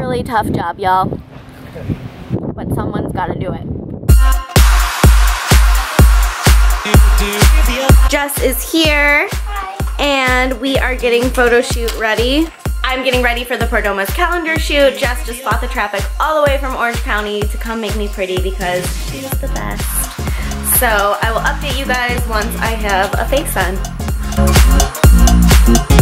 really tough job, y'all. But someone's gotta do it. Jess is here and we are getting photo shoot ready. I'm getting ready for the Perdoma's calendar shoot. Jess just fought the traffic all the way from Orange County to come make me pretty because she's the best. So I will update you guys once I have a face on.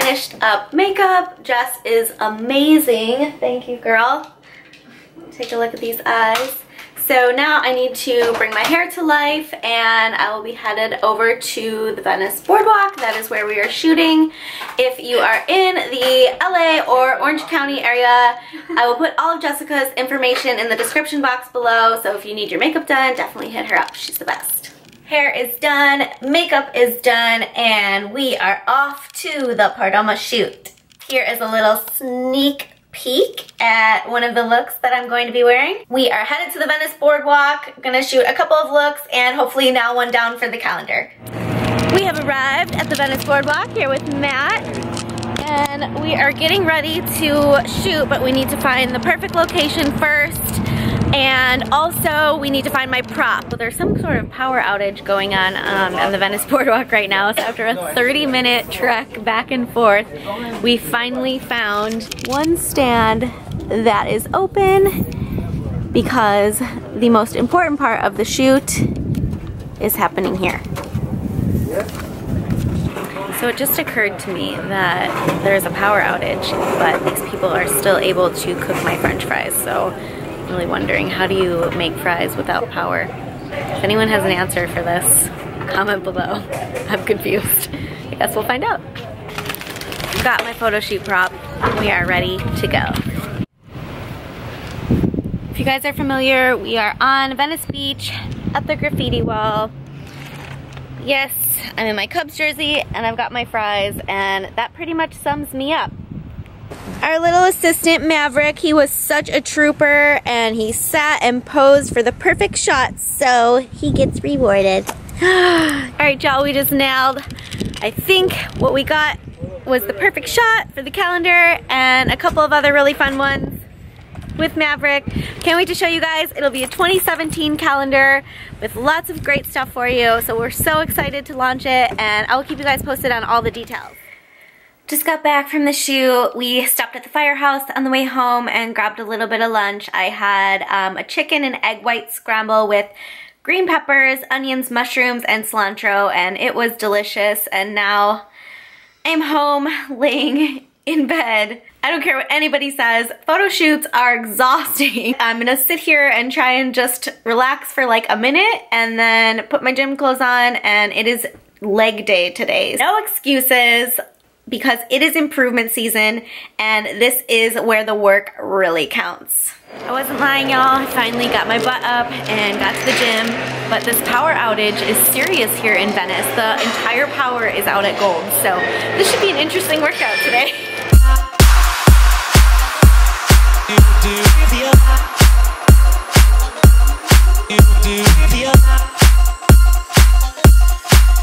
Finished up makeup. Jess is amazing. Thank you, girl. Take a look at these eyes. So now I need to bring my hair to life and I will be headed over to the Venice Boardwalk. That is where we are shooting. If you are in the LA or Orange County area, I will put all of Jessica's information in the description box below. So if you need your makeup done, definitely hit her up. She's the best. Hair is done, makeup is done, and we are off to the Pardoma shoot. Here is a little sneak peek at one of the looks that I'm going to be wearing. We are headed to the Venice Boardwalk, gonna shoot a couple of looks, and hopefully now one down for the calendar. We have arrived at the Venice Boardwalk here with Matt, and we are getting ready to shoot, but we need to find the perfect location first. And also, we need to find my prop. Well, there's some sort of power outage going on um, on the Venice Boardwalk right now. So after a 30 minute trek back and forth, we finally found one stand that is open because the most important part of the shoot is happening here. So it just occurred to me that there's a power outage, but these people are still able to cook my french fries. So really wondering, how do you make fries without power? If anyone has an answer for this, comment below. I'm confused. I guess we'll find out. Got my photo shoot prop. We are ready to go. If you guys are familiar, we are on Venice Beach at the graffiti wall. Yes, I'm in my Cubs jersey and I've got my fries and that pretty much sums me up. Our little assistant Maverick, he was such a trooper and he sat and posed for the perfect shot so he gets rewarded. Alright y'all, we just nailed, I think what we got was the perfect shot for the calendar and a couple of other really fun ones with Maverick. Can't wait to show you guys. It'll be a 2017 calendar with lots of great stuff for you. So we're so excited to launch it and I will keep you guys posted on all the details. Just got back from the shoot. We stopped at the firehouse on the way home and grabbed a little bit of lunch. I had um, a chicken and egg white scramble with green peppers, onions, mushrooms, and cilantro, and it was delicious. And now I'm home laying in bed. I don't care what anybody says, photo shoots are exhausting. I'm gonna sit here and try and just relax for like a minute and then put my gym clothes on and it is leg day today. No excuses because it is improvement season and this is where the work really counts. I wasn't lying y'all, I finally got my butt up and got to the gym, but this power outage is serious here in Venice. The entire power is out at Gold, so this should be an interesting workout today.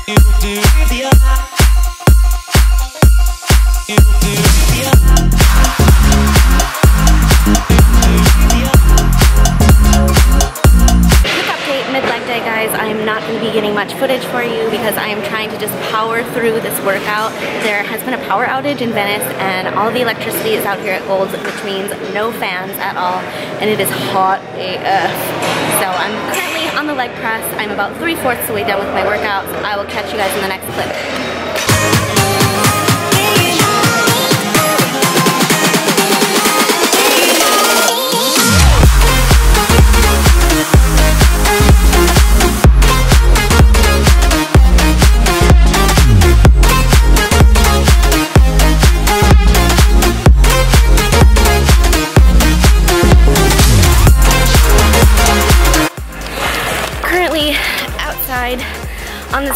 I'm not going to getting much footage for you because I am trying to just power through this workout. There has been a power outage in Venice and all the electricity is out here at Gold's which means no fans at all and it is hot AF. So I'm currently on the leg press. I'm about three-fourths the way done with my workout. I will catch you guys in the next clip.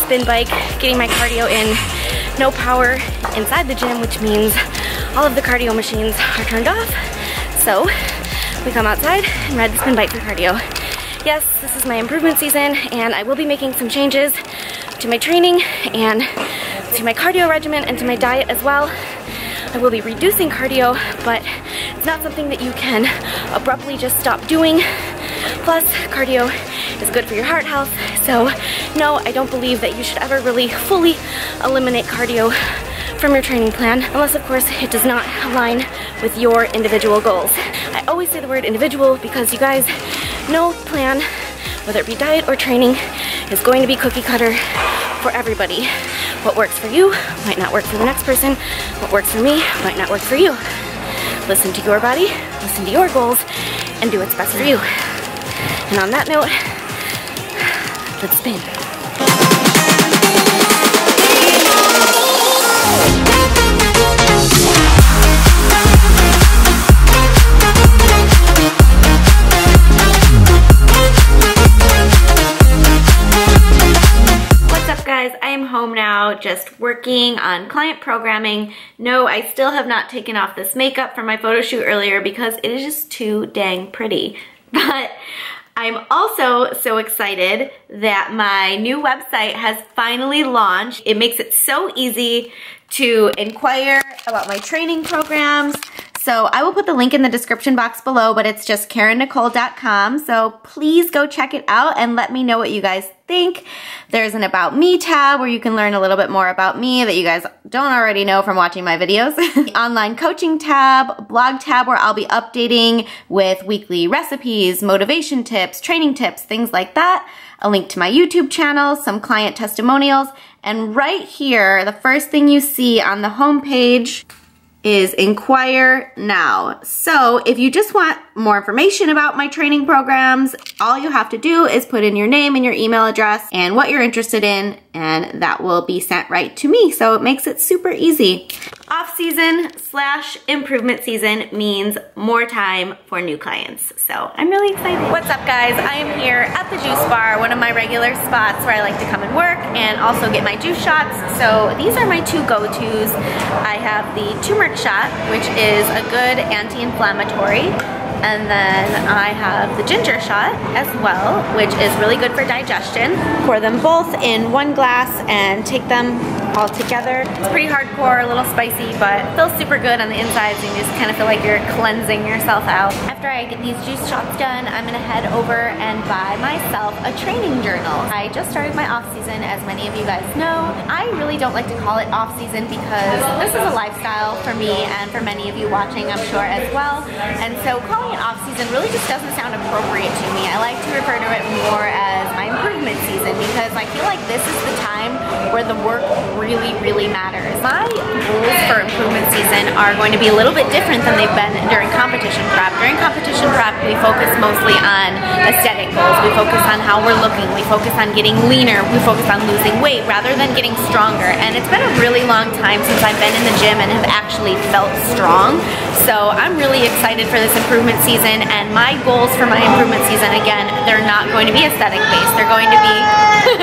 Spin bike, getting my cardio in. No power inside the gym, which means all of the cardio machines are turned off. So we come outside and ride the spin bike for cardio. Yes, this is my improvement season and I will be making some changes to my training and to my cardio regimen and to my diet as well. I will be reducing cardio, but it's not something that you can abruptly just stop doing. Plus, cardio is good for your heart health. So no, I don't believe that you should ever really fully eliminate cardio from your training plan, unless of course it does not align with your individual goals. I always say the word individual because you guys, no plan, whether it be diet or training, is going to be cookie cutter for everybody. What works for you might not work for the next person. What works for me might not work for you. Listen to your body, listen to your goals, and do what's best for you. And on that note, let's spin. What's up, guys, I am home now just working on client programming. No, I still have not taken off this makeup from my photo shoot earlier because it is just too dang pretty. But I'm also so excited that my new website has finally launched. It makes it so easy to inquire about my training programs, so I will put the link in the description box below, but it's just CarynNicole.com. So please go check it out and let me know what you guys think. There's an About Me tab where you can learn a little bit more about me that you guys don't already know from watching my videos. Online coaching tab, blog tab where I'll be updating with weekly recipes, motivation tips, training tips, things like that. A link to my YouTube channel, some client testimonials, and right here, the first thing you see on the homepage is inquire now. So if you just want more information about my training programs, all you have to do is put in your name and your email address and what you're interested in, and that will be sent right to me. So it makes it super easy. Off season slash improvement season means more time for new clients. So I'm really excited. What's up guys? I am here at the Juice Bar, one of my regular spots where I like to come and work and also get my juice shots. So these are my two go-tos. I have the turmeric shot, which is a good anti-inflammatory and then I have the ginger shot as well, which is really good for digestion. Pour them both in one glass and take them all together. It's pretty hardcore, a little spicy, but feels super good on the insides and you just kind of feel like you're cleansing yourself out. After I get these juice shots done, I'm gonna head over and buy myself a training journal. I just started my off season, as many of you guys know. I really don't like to call it off season because this is a lifestyle for me and for many of you watching, I'm sure as well. And so calling it off season really just doesn't sound appropriate to me. I like to refer to it more as my improvement season because I feel like this is the time where the work really, really really matters. My goals for improvement season are going to be a little bit different than they've been during competition prep. During competition prep, we focus mostly on aesthetic goals. We focus on how we're looking. We focus on getting leaner. We focus on losing weight rather than getting stronger. And it's been a really long time since I've been in the gym and have actually felt strong. So I'm really excited for this improvement season and my goals for my improvement season, again, they're not going to be aesthetic based. They're going to be,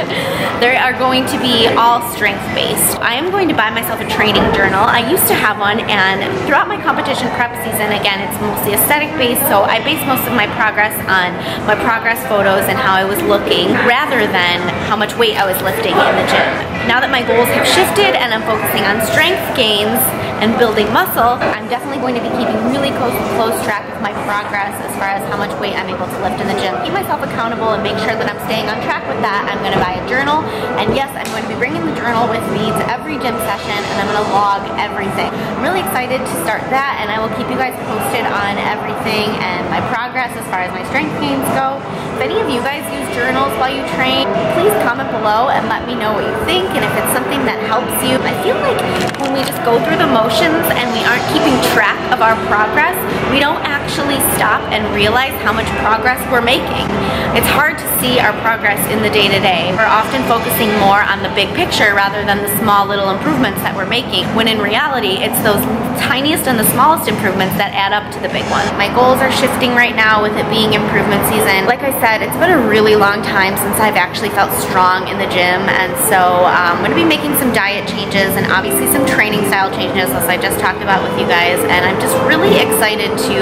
they are going to be all strength based. I am going to buy myself a training journal. I used to have one and throughout my competition prep season, again, it's mostly aesthetic based. So I base most of my progress on my progress photos and how I was looking rather than how much weight I was lifting in the gym. Now that my goals have shifted and I'm focusing on strength gains and building muscle, I'm definitely going to be keeping really close, close track of my progress as far as how much weight I'm able to lift in the gym. Keep myself accountable and make sure that I'm staying on track with that. I'm going to buy a journal, and yes, I'm going to be bringing the journal with me to every gym session, and I'm going to log everything. I'm really excited to start that, and I will keep you guys posted on everything and my progress as far as my strength gains go. If any of you guys use journals while you train, please comment below and let me know what you think, and if it's something that helps you. I feel like when we just go through the motions and we aren't keeping track of our progress, we don't actually stop and realize how much progress we're making. It's hard to see our progress in the day-to-day. -day. We're often focusing more on the big picture rather than the small little improvements that we're making, when in reality, it's those tiniest and the smallest improvements that add up to the big one. My goals are shifting right now with it being improvement season. Like I said, it's been a really long time since I've actually felt strong in the gym, and so um, I'm gonna be making some diet changes and obviously some training style changes as I just talked about with you guys, and I'm just really excited to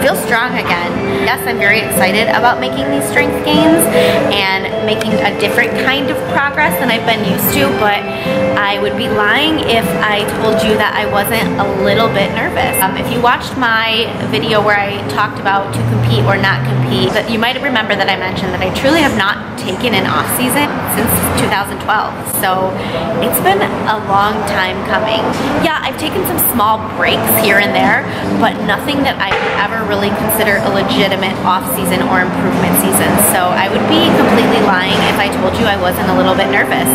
feel strong again. Yes, I'm very excited about making these strength gains and making a different kind of progress than I've been used to, but I would be lying if I told you that I wasn't a little bit nervous. Um, if you watched my video where I talked about to compete or not compete, you might remember that I mentioned that I truly have not taken an off season since 2012. So it's been a long time coming. Yeah, I've taken some small breaks here and there, but nothing that I would ever really consider a legitimate off season or improvement season. So I would be completely lying if I told you I wasn't a little bit nervous.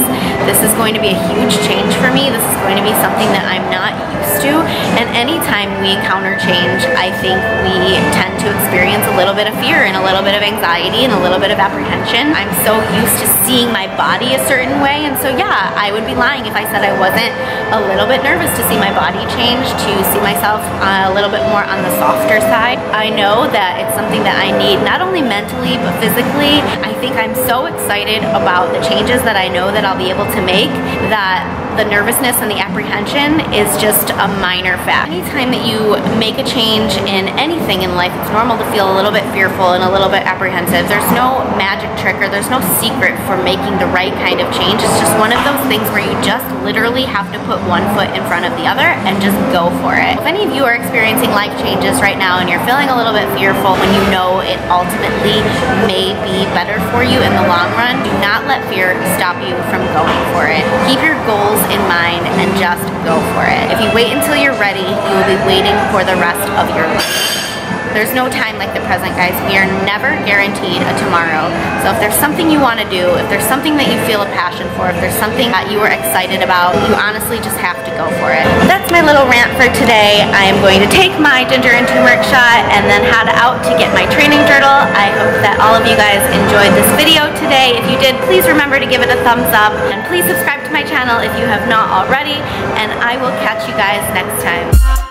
This is going to be a huge change for me. This is going to be something that I'm not used to. And anytime we encounter change, I think we tend to experience a little bit of fear and a little bit of anxiety and a little bit of apprehension. I'm so used to seeing my body a certain way. And so yeah, I would be lying if I said I wasn't a little bit nervous to see my body change, to see myself uh, a little bit more on the softer side. I know that it's something that I need not only mentally but physically. I think I'm so excited about the changes that I know that I'll be able to make that the nervousness and the apprehension is just a minor fact. Anytime that you make a change in anything in life, it's normal to feel a little bit fearful and a little bit apprehensive. There's no magic trick or there's no secret for making the right kind of change. It's just one of those things where you just literally have to put one foot in front of the other and just go for it. If any of you are experiencing life changes right now and you're feeling a little bit fearful when you know it ultimately may be better for you in the long run, do not let fear stop you from going for it. Keep your goals in mind and just go for it. If you wait until you're ready, you will be waiting for the rest of your life. There's no time like the present, guys. We are never guaranteed a tomorrow. So if there's something you want to do, if there's something that you feel a passion for, if there's something that you are excited about, you honestly just have to go for it. That's my little rant for today. I am going to take my ginger and turmeric shot and then head out to get my training journal. I hope that all of you guys enjoyed this video today. If you did, please remember to give it a thumbs up and please subscribe to my channel if you have not already and I will catch you guys next time.